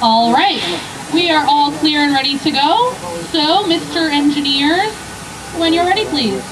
All right, we are all clear and ready to go. So, Mr. Engineers, when you're ready, please.